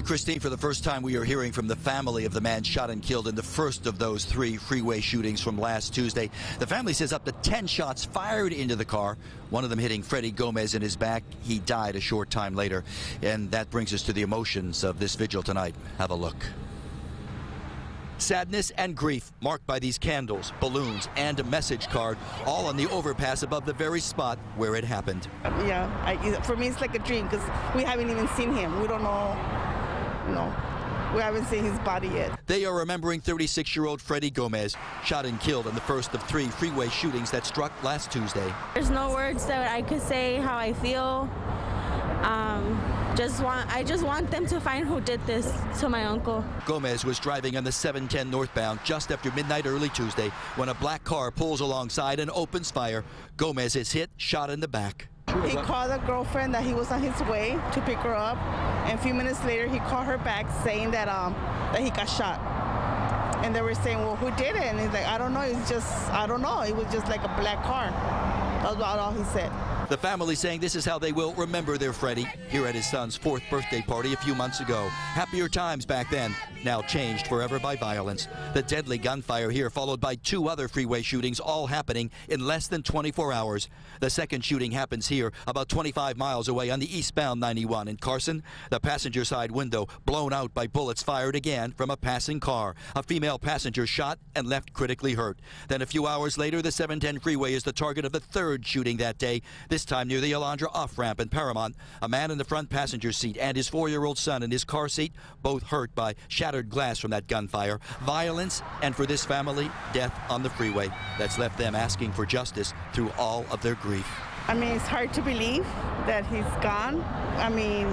And Christine, for the first time, we are hearing from the family of the man shot and killed in the first of those three freeway shootings from last Tuesday. The family says up to 10 shots fired into the car, one of them hitting Freddy Gomez in his back. He died a short time later. And that brings us to the emotions of this vigil tonight. Have a look. Sadness and grief marked by these candles, balloons, and a message card, all on the overpass above the very spot where it happened. Yeah, I, for me it's like a dream because we haven't even seen him. We don't know, no, we haven't seen his body yet. They are remembering 36-year-old Freddy Gomez, shot and killed in the first of three freeway shootings that struck last Tuesday. There's no words that I could say how I feel. Um, just want I just want them to find who did this to my uncle. Gomez was driving on the 710 northbound just after midnight early Tuesday when a black car pulls alongside and opens fire. Gomez is hit, shot in the back. He called a girlfriend that he was on his way to pick her up, and a few minutes later he called her back saying that um that he got shot. And they were saying, well, who did it? And he's like, I don't know. It's just, I don't know. It was just like a black car. That's about all he said. The family saying this is how they will remember their Freddy here at his son's fourth birthday party a few months ago. Happier times back then, now changed forever by violence. The deadly gunfire here followed by two other freeway shootings all happening in less than 24 hours. The second shooting happens here about 25 miles away on the eastbound 91 in Carson. The passenger side window blown out by bullets fired again from a passing car. A female passenger shot and left critically hurt. Then a few hours later, the 710 freeway is the target of the third shooting that day. This time near the Alondra off-ramp in Paramount. A man in the front passenger seat and his four-year-old son in his car seat, both hurt by shattered glass from that gunfire. Violence, and for this family, death on the freeway. That's left them asking for justice through all of their grief. I mean, it's hard to believe that he's gone. I mean,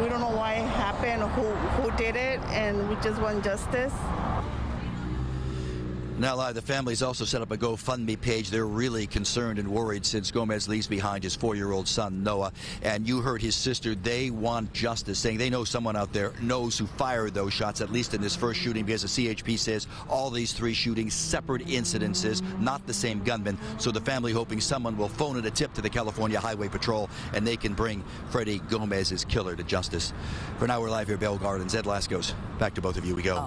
we don't know why it happened, who, who did it, and we just want justice. Now Live, the family's also set up a GoFundMe page. They're really concerned and worried since Gomez leaves behind his four-year-old son, Noah. And you heard his sister. They want justice, saying they know someone out there knows who fired those shots, at least in this first shooting, because the CHP says all these three shootings, separate incidences, not the same gunman. So the family hoping someone will phone in a tip to the California Highway Patrol and they can bring Freddy Gomez's killer to justice. For now, we're live here at Bell Gardens. Ed Lascos, back to both of you we go.